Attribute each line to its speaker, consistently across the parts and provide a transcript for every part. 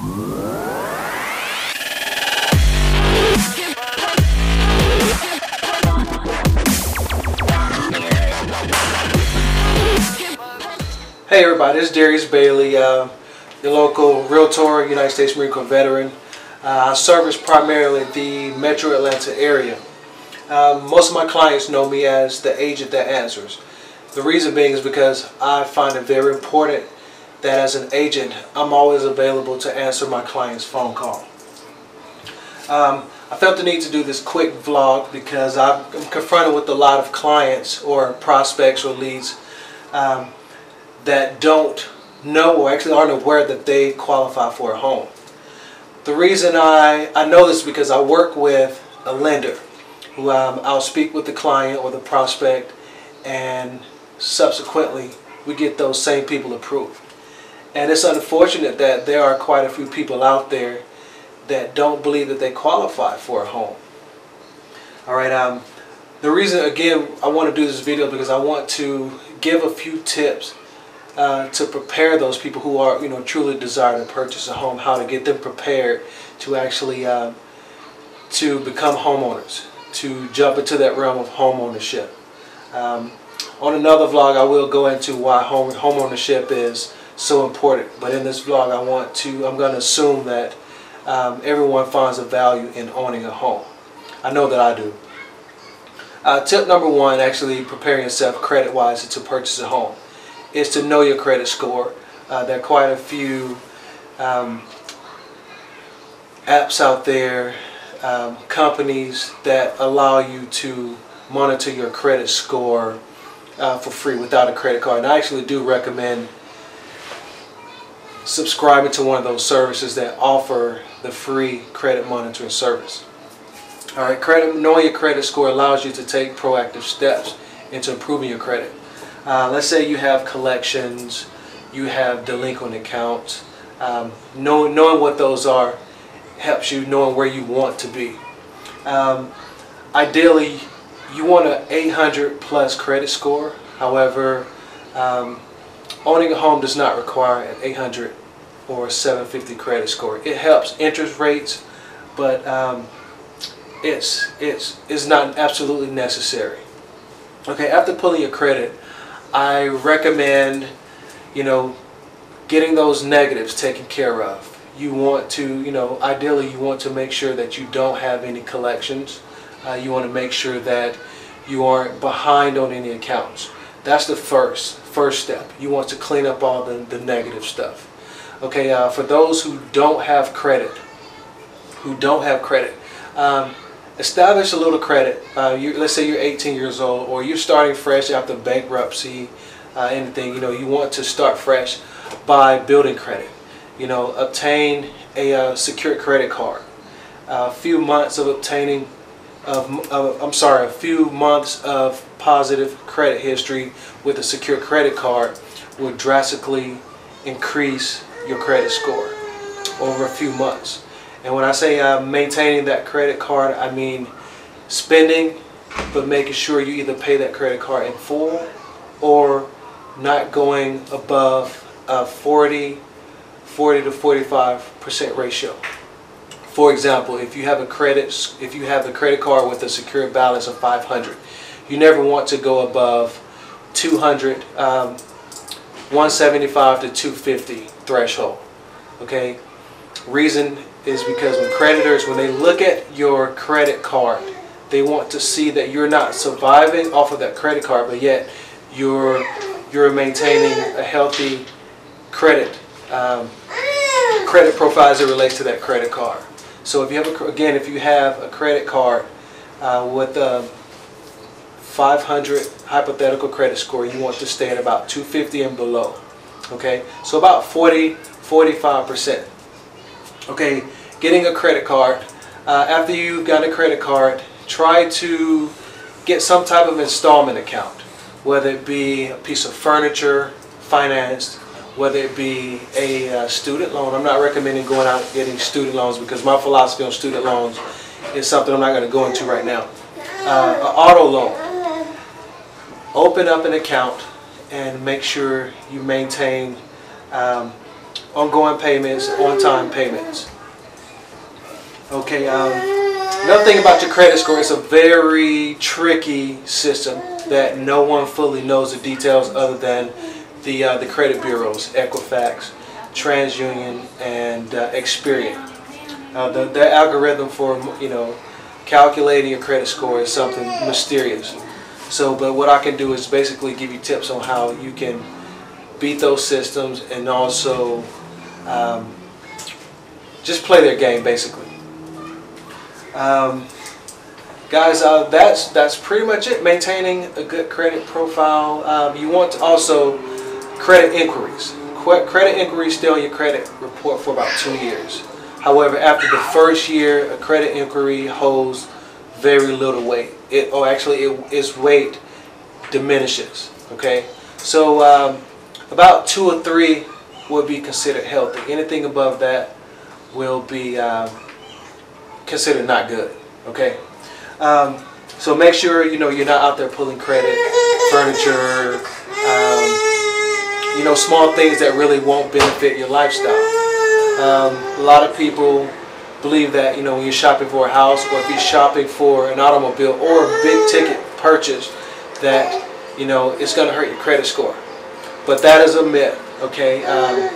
Speaker 1: Hey everybody, this is Darius Bailey, uh, the local Realtor, United States Marine Corps veteran. Uh, I service primarily the Metro Atlanta area. Um, most of my clients know me as the agent that answers. The reason being is because I find it very important that as an agent, I'm always available to answer my client's phone call. Um, I felt the need to do this quick vlog because I'm confronted with a lot of clients or prospects or leads um, that don't know or actually aren't aware that they qualify for a home. The reason I, I know this is because I work with a lender who um, I'll speak with the client or the prospect and subsequently we get those same people approved. And it's unfortunate that there are quite a few people out there that don't believe that they qualify for a home. All right, um, the reason again I want to do this video because I want to give a few tips uh, to prepare those people who are, you know, truly desire to purchase a home, how to get them prepared to actually uh, to become homeowners, to jump into that realm of homeownership. Um, on another vlog, I will go into why home homeownership is so important. But in this vlog, I want to, I'm going to assume that um, everyone finds a value in owning a home. I know that I do. Uh, tip number one, actually preparing yourself credit-wise to purchase a home is to know your credit score. Uh, there are quite a few um, apps out there, um, companies that allow you to monitor your credit score uh, for free without a credit card. And I actually do recommend subscribing to one of those services that offer the free credit monitoring service. All right, credit, knowing your credit score allows you to take proactive steps into improving your credit. Uh, let's say you have collections, you have delinquent accounts. Um, knowing, knowing what those are helps you knowing where you want to be. Um, ideally, you want an 800 plus credit score. However, um, owning a home does not require an 800 or a 750 credit score. It helps interest rates, but um, it's, it's, it's not absolutely necessary. Okay, after pulling your credit, I recommend, you know, getting those negatives taken care of. You want to, you know, ideally you want to make sure that you don't have any collections. Uh, you want to make sure that you aren't behind on any accounts. That's the first, first step. You want to clean up all the, the negative stuff. Okay, uh, for those who don't have credit, who don't have credit, um, establish a little credit. Uh, you, let's say you're 18 years old or you're starting fresh after bankruptcy, uh, anything, you know, you want to start fresh by building credit. You know, obtain a uh, secure credit card. a few months of obtaining, of, I'm sorry, a few months of positive credit history with a secure credit card will drastically increase your credit score over a few months. And when I say uh, maintaining that credit card, I mean spending, but making sure you either pay that credit card in full or not going above a 40, 40 to 45% ratio. For example, if you have a credit, if you have a credit card with a secure balance of 500, you never want to go above 200, um, 175 to 250 threshold. Okay, reason is because when creditors, when they look at your credit card, they want to see that you're not surviving off of that credit card, but yet you're you're maintaining a healthy credit um, credit profile as it relates to that credit card. So if you have a, again, if you have a credit card uh, with a 500 hypothetical credit score, you want to stay at about 250 and below. Okay, so about 40, 45 percent. Okay, getting a credit card. Uh, after you've got a credit card, try to get some type of installment account, whether it be a piece of furniture financed, whether it be a uh, student loan. I'm not recommending going out and getting student loans because my philosophy on student loans is something I'm not going to go into right now. Uh, an auto loan. Open up an account and make sure you maintain um, ongoing payments, on-time payments. Okay, um, another thing about your credit score, it's a very tricky system that no one fully knows the details other than the, uh, the credit bureaus, Equifax, TransUnion, and uh, Experian. Uh, the, the algorithm for, you know, calculating your credit score is something mysterious. So, but what I can do is basically give you tips on how you can beat those systems and also um, just play their game basically. Um, guys, uh, that's that's pretty much it. Maintaining a good credit profile. Um, you want to also credit inquiries. Credit inquiries stay on your credit report for about two years. However, after the first year, a credit inquiry holds very little weight. It, or actually, it, its weight diminishes. Okay, so um, about two or three would be considered healthy. Anything above that will be um, considered not good. Okay, um, so make sure you know you're not out there pulling credit, furniture, um, you know, small things that really won't benefit your lifestyle. Um, a lot of people believe that you know when you're shopping for a house or if you're shopping for an automobile or a big ticket purchase that you know it's going to hurt your credit score. But that is a myth okay? Um,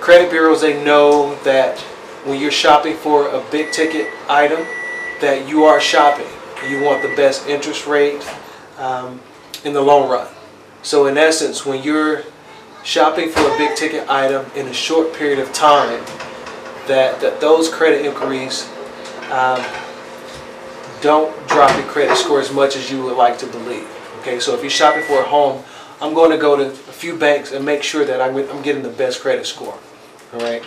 Speaker 1: credit bureaus they know that when you're shopping for a big ticket item that you are shopping. You want the best interest rate um, in the long run. So in essence when you're shopping for a big ticket item in a short period of time, that, that those credit inquiries um, don't drop your credit score as much as you would like to believe. Okay, so if you're shopping for a home, I'm going to go to a few banks and make sure that I'm, I'm getting the best credit score. All right,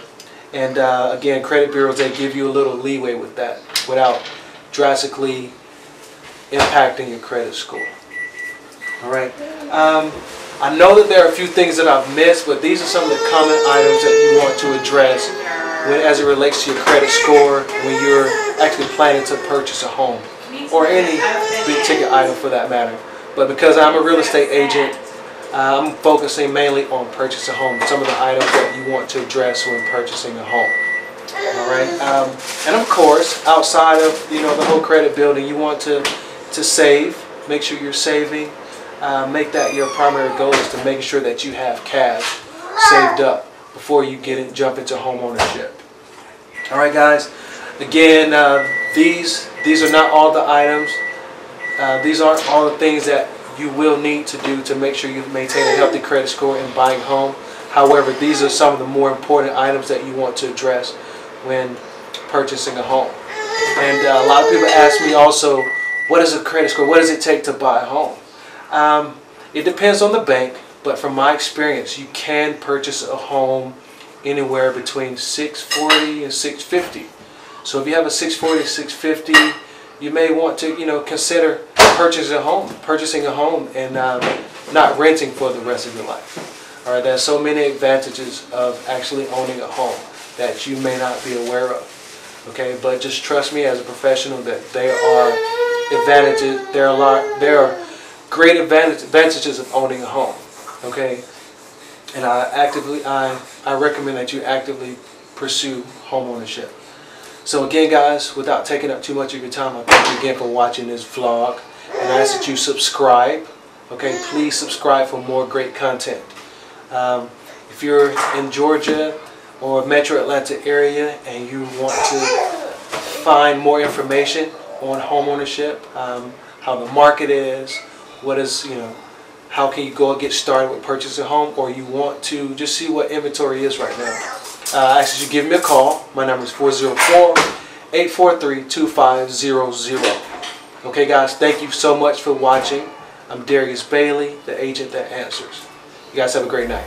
Speaker 1: and uh, again, credit bureaus they give you a little leeway with that without drastically impacting your credit score. All right. Um, I know that there are a few things that I've missed, but these are some of the common items that you want to address when, as it relates to your credit score when you're actually planning to purchase a home or any big ticket item for that matter. But because I'm a real estate agent, I'm focusing mainly on purchasing a home, some of the items that you want to address when purchasing a home. All right, um, and of course, outside of you know the whole credit building, you want to to save. Make sure you're saving uh, make that your primary goal is to make sure that you have cash saved up before you get in, jump into home ownership. All right, guys. Again, uh, these these are not all the items. Uh, these aren't all the things that you will need to do to make sure you maintain a healthy credit score in buying home. However, these are some of the more important items that you want to address when purchasing a home. And uh, a lot of people ask me also, what is a credit score? What does it take to buy a home? Um, it depends on the bank, but from my experience, you can purchase a home anywhere between 640 and 650. So if you have a 640 650, you may want to, you know, consider purchasing a home, purchasing a home, and um, not renting for the rest of your life. All right, there's so many advantages of actually owning a home that you may not be aware of. Okay, but just trust me as a professional that there are advantages. There are a lot. There are great advantage, advantages of owning a home. Okay, and I actively I I recommend that you actively pursue home ownership. So again, guys, without taking up too much of your time, I thank you again for watching this vlog, and I ask that you subscribe. Okay, please subscribe for more great content. Um, if you're in Georgia or Metro Atlanta area and you want to find more information on home ownership, um, how the market is, what is, you know, how can you go and get started with purchasing a home or you want to just see what inventory is right now. Uh, I ask you give me a call. My number is 404-843-2500. Okay guys, thank you so much for watching. I'm Darius Bailey, the agent that answers. You guys have a great night.